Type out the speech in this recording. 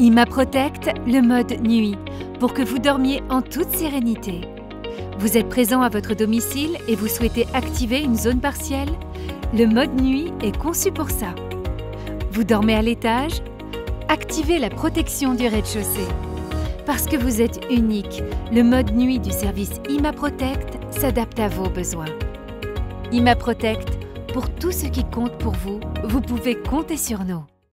IMA Protect, le mode nuit, pour que vous dormiez en toute sérénité. Vous êtes présent à votre domicile et vous souhaitez activer une zone partielle? Le mode nuit est conçu pour ça. Vous dormez à l'étage? Activez la protection du rez-de-chaussée. Parce que vous êtes unique, le mode nuit du service IMA Protect s'adapte à vos besoins. IMA Protect, pour tout ce qui compte pour vous, vous pouvez compter sur nous.